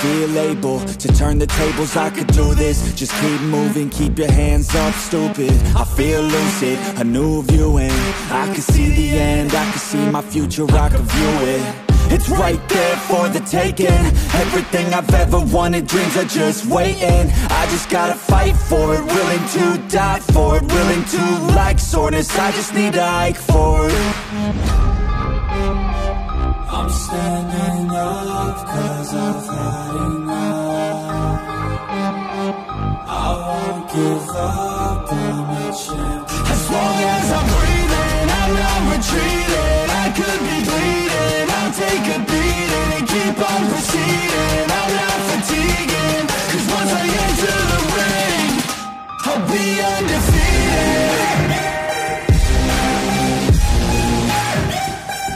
feel able to turn the tables, I could do this. Just keep moving, keep your hands up, stupid. I feel lucid, a new view and I can see the end, I can see my future, I can view it. It's right there for the taking. Everything I've ever wanted, dreams are just waiting. I just gotta fight for it, willing to die for it Willing to like soreness, I just need a hike for it I've had enough I won't give up, I'm As long as I'm breathing, I'm not retreating. I could be bleeding, I'll take a beating And keep on proceeding, I'm not once I enter the ring, I'll be undefeated.